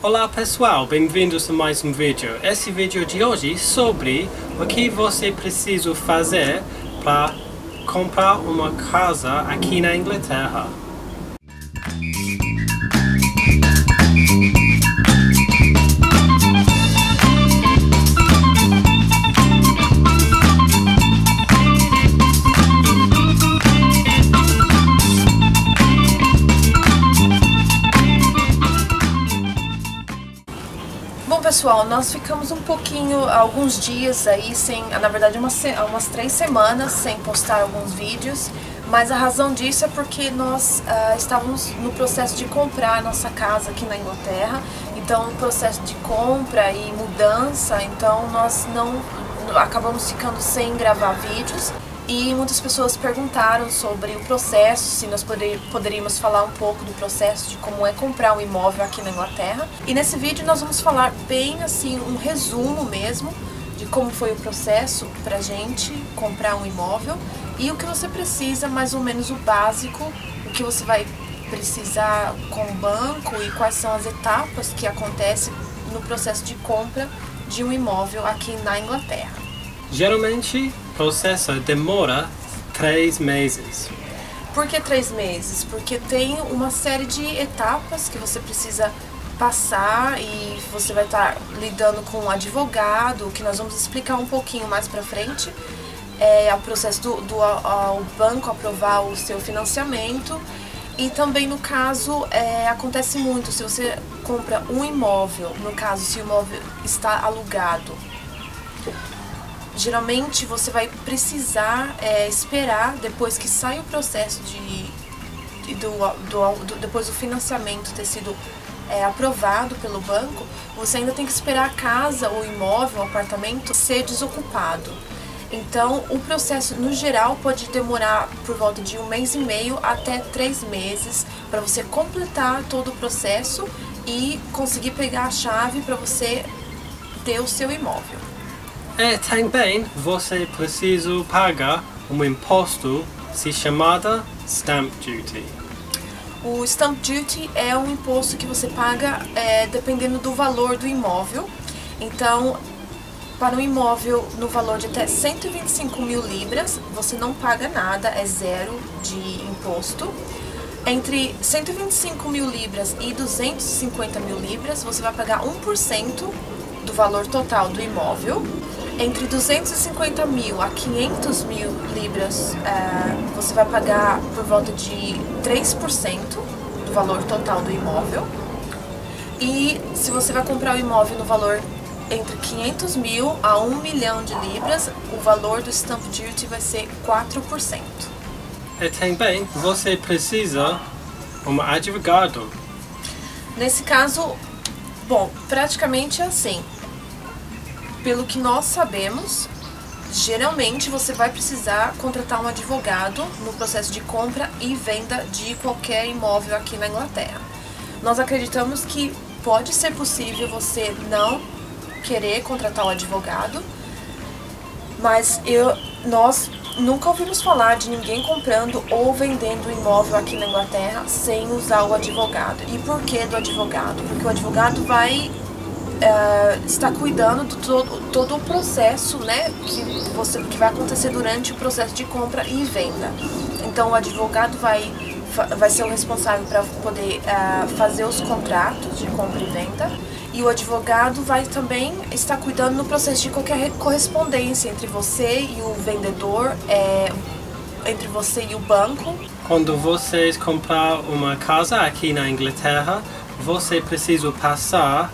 Olá pessoal, bem-vindos a mais um vídeo. Esse vídeo de hoje é sobre o que você precisa fazer para comprar uma casa aqui na Inglaterra. Pessoal, nós ficamos um pouquinho, alguns dias aí sem, na verdade umas, umas três semanas sem postar alguns vídeos, mas a razão disso é porque nós uh, estávamos no processo de comprar a nossa casa aqui na Inglaterra, então no processo de compra e mudança, então nós não acabamos ficando sem gravar vídeos e muitas pessoas perguntaram sobre o processo, se nós poder, poderíamos falar um pouco do processo de como é comprar um imóvel aqui na Inglaterra. E nesse vídeo nós vamos falar bem assim, um resumo mesmo de como foi o processo pra gente comprar um imóvel e o que você precisa, mais ou menos o básico, o que você vai precisar com o banco e quais são as etapas que acontecem no processo de compra de um imóvel aqui na Inglaterra. Geralmente, processo demora três meses. Por que três meses? Porque tem uma série de etapas que você precisa passar e você vai estar lidando com um advogado, que nós vamos explicar um pouquinho mais pra frente. É o processo do, do ao banco aprovar o seu financiamento. E também no caso, é, acontece muito, se você compra um imóvel, no caso, se o imóvel está alugado, geralmente você vai precisar é, esperar depois que sai o processo de, do, do, do, depois do financiamento ter sido é, aprovado pelo banco, você ainda tem que esperar a casa, o imóvel, o apartamento ser desocupado. Então, o processo no geral pode demorar por volta de um mês e meio até três meses para você completar todo o processo e conseguir pegar a chave para você ter o seu imóvel. E também você precisa pagar um imposto se chamada Stamp Duty. O Stamp Duty é um imposto que você paga é, dependendo do valor do imóvel. Então, para um imóvel no valor de até 125 mil libras, você não paga nada, é zero de imposto. Entre 125 mil libras e 250 mil libras, você vai pagar 1% do valor total do imóvel entre 250 mil a 500 mil libras, é, você vai pagar por volta de 3% do valor total do imóvel. E se você vai comprar o imóvel no valor entre 500 mil a 1 milhão de libras, o valor do stamp duty vai ser 4%. E também você precisa um advogado. Nesse caso, bom, praticamente é assim pelo que nós sabemos, geralmente você vai precisar contratar um advogado no processo de compra e venda de qualquer imóvel aqui na Inglaterra. Nós acreditamos que pode ser possível você não querer contratar um advogado, mas eu, nós nunca ouvimos falar de ninguém comprando ou vendendo imóvel aqui na Inglaterra sem usar o advogado. E por que do advogado? Porque o advogado vai uh, está cuidando de todo, todo o processo né, que, você, que vai acontecer durante o processo de compra e venda. Então o advogado vai, vai ser o responsável para poder uh, fazer os contratos de compra e venda e o advogado vai também estar cuidando no processo de qualquer correspondência entre você e o vendedor, é, entre você e o banco. Quando vocês comprar uma casa aqui na Inglaterra, você precisa passar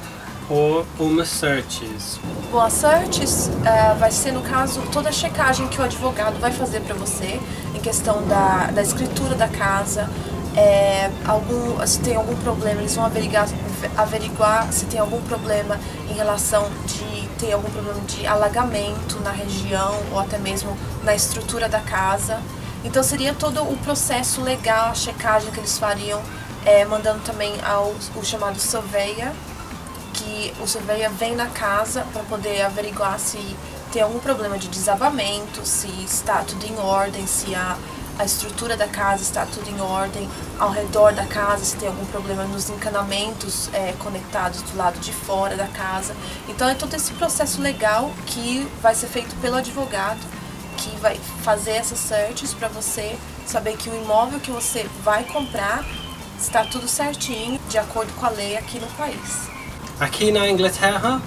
por uma searches. Bom, a searches uh, vai ser, no caso, toda a checagem que o advogado vai fazer para você em questão da, da escritura da casa, é, algum, se tem algum problema, eles vão averiguar, averiguar se tem algum problema em relação de ter algum problema de alagamento na região ou até mesmo na estrutura da casa. Então seria todo o processo legal, a checagem que eles fariam, é, mandando também ao o chamado surveyor, que o surveyor vem na casa para poder averiguar se tem algum problema de desabamento, se está tudo em ordem, se a, a estrutura da casa está tudo em ordem, ao redor da casa se tem algum problema nos encanamentos é, conectados do lado de fora da casa. Então é todo esse processo legal que vai ser feito pelo advogado que vai fazer essas searches para você saber que o imóvel que você vai comprar está tudo certinho, de acordo com a lei aqui no país. Aqui na Inglaterra,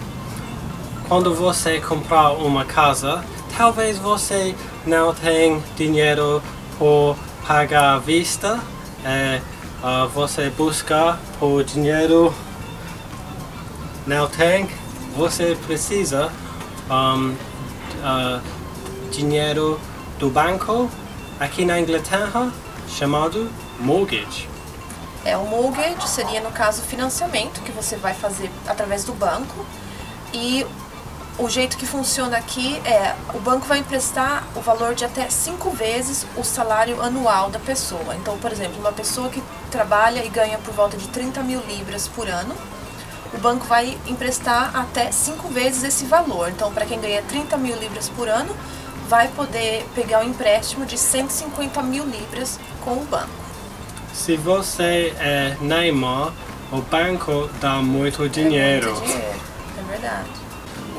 quando você comprar uma casa, talvez você não tenha dinheiro por pagar à vista, é, uh, você busca por dinheiro, não tem, você precisa um, uh, dinheiro do banco aqui na Inglaterra chamado mortgage. É, o mortgage seria, no caso, financiamento que você vai fazer através do banco. E o jeito que funciona aqui é o banco vai emprestar o valor de até cinco vezes o salário anual da pessoa. Então, por exemplo, uma pessoa que trabalha e ganha por volta de 30 mil libras por ano, o banco vai emprestar até cinco vezes esse valor. Então, para quem ganha 30 mil libras por ano, vai poder pegar um empréstimo de 150 mil libras com o banco. Se você é Neymar, o banco dá muito dinheiro. É muito dinheiro, é verdade.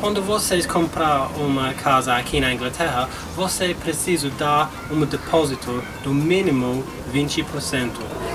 Quando vocês comprar uma casa aqui na Inglaterra, você precisa dar um depósito do mínimo 20%.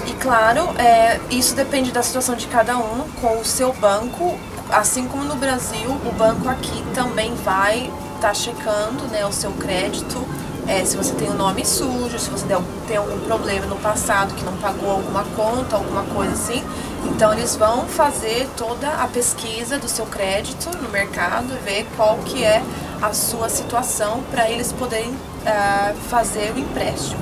E claro, é, isso depende da situação de cada um com o seu banco. Assim como no Brasil, o banco aqui também vai estar tá checando né, o seu crédito é, se você tem o um nome sujo, se você tem algum problema no passado que não pagou alguma conta, alguma coisa assim. Então eles vão fazer toda a pesquisa do seu crédito no mercado, ver qual que é a sua situação para eles poderem uh, fazer o empréstimo.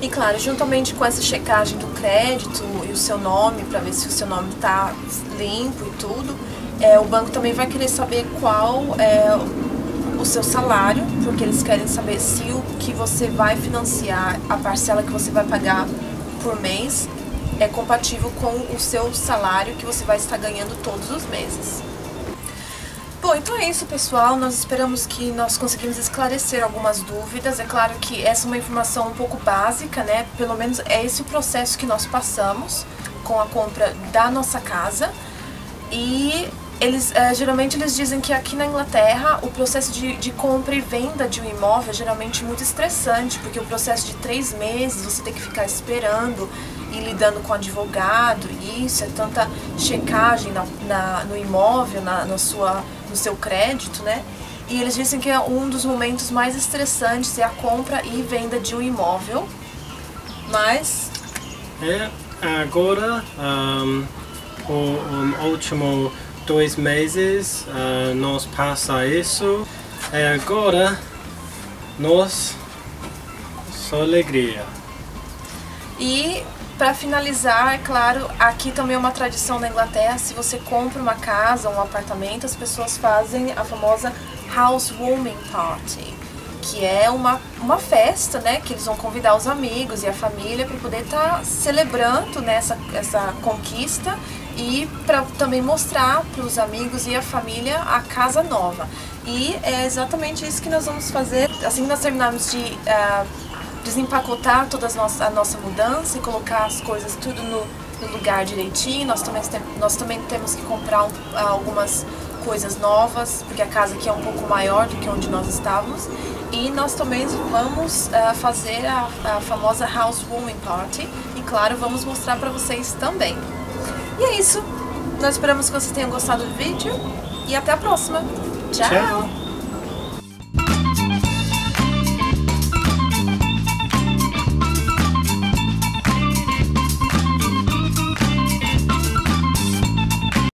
E claro, juntamente com essa checagem do crédito e o seu nome, para ver se o seu nome está limpo e tudo, é, o banco também vai querer saber qual é o seu salário, porque eles querem saber se o que você vai financiar, a parcela que você vai pagar por mês, é compatível com o seu salário que você vai estar ganhando todos os meses. Bom, então é isso, pessoal. Nós esperamos que nós conseguimos esclarecer algumas dúvidas. É claro que essa é uma informação um pouco básica, né? Pelo menos é esse o processo que nós passamos com a compra da nossa casa. E eles é, geralmente eles dizem que aqui na Inglaterra o processo de, de, compra e venda de um imóvel é geralmente muito estressante, porque o processo de três meses você tem que ficar esperando e lidando com advogado, e isso é tanta checagem na, na, no imóvel, na, na sua, no seu crédito, né? E eles dizem que é um dos momentos mais estressantes é a compra e venda de um imóvel. Mas. É, agora um, o, o último dois meses uh, nós passa isso e agora nós só alegria. E para finalizar, é claro, aqui também é uma tradição na Inglaterra, se você compra uma casa, um apartamento, as pessoas fazem a famosa housewarming party, que é uma, uma festa, né, que eles vão convidar os amigos e a família para poder estar tá celebrando né, essa, essa conquista e para também mostrar para os amigos e a família a casa nova. E é exatamente isso que nós vamos fazer assim que nós terminarmos de uh, desempacotar toda a nossa, mudança e colocar as coisas tudo no, no lugar direitinho. Nós também, nós também temos que comprar um, algumas coisas novas, porque a casa aqui é um pouco maior do que onde nós estávamos. E nós também vamos uh, fazer a, a famosa housewarming party e claro, vamos mostrar para vocês também. E é isso. Nós esperamos que vocês tenham gostado do vídeo e até a próxima. Tchau. Tchau.